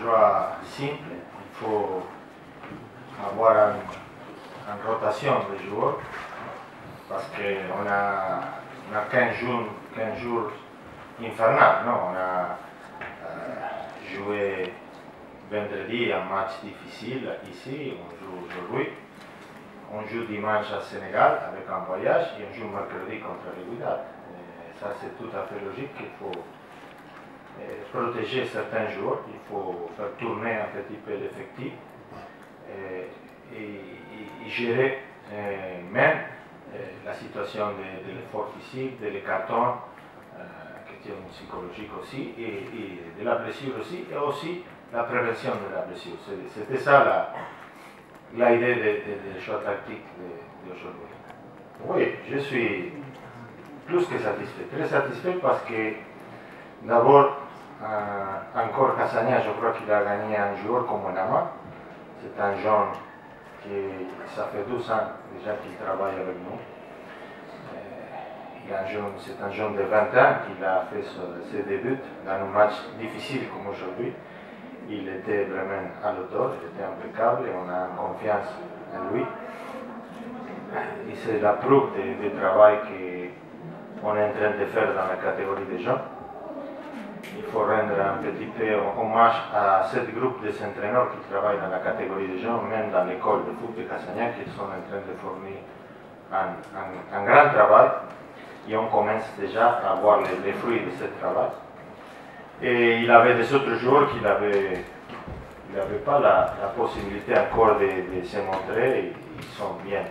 joie simple. Il faut avoir une, rotation de joueurs parce qu'on a, on a 15 jours, 15 jours infernal. Non? On a euh, joué vendredi un match difficile ici, on joue aujourd'hui. On joue dimanche à Sénégal avec un voyage et on joue mercredi contre les Ça, c'est tout à fait logique qu'il faut protéger certains joueurs, il faut faire tourner un petit peu l'effectif et, gérer euh, même euh, la situation de, l'effort physique, de euh, question psychologique aussi, et, de la blessure aussi, et aussi la prévention de la blessure. C'était ça l'idée des choix tactiques d'aujourd'hui. Oui, je suis plus que satisfait, très satisfait parce que d'abord, euh, encore Cassagna, je crois qu'il a gagné un jour comme Nama. C'est un jeune qui, ça fait 12 ans déjà qu'il travaille avec nous. Euh, c'est un jeune de 20 ans qui a fait ses débuts dans un match difficile comme aujourd'hui. Il était vraiment à l'auteur, il était impeccable et on a confiance en lui. Et c'est la preuve du travail qu'on est en train de faire dans la catégorie des jeunes il faut rendre un petit peu hommage à ce groupe des entraîneurs qui travaillent dans la catégorie des jeunes, même dans l'école de foot de Cassagnac, qui sont en train de fournir un, grand travail. Et on commence déjà à voir les, fruits de ce travail. Et il avait des autres joueurs qui n'avaient pas la, possibilité encore de, se montrer. ils sont bien,